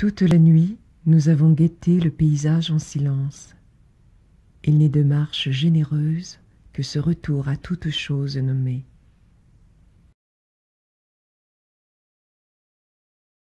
Toute la nuit, nous avons guetté le paysage en silence. Il n'est de marche généreuse que ce retour à toute chose nommée.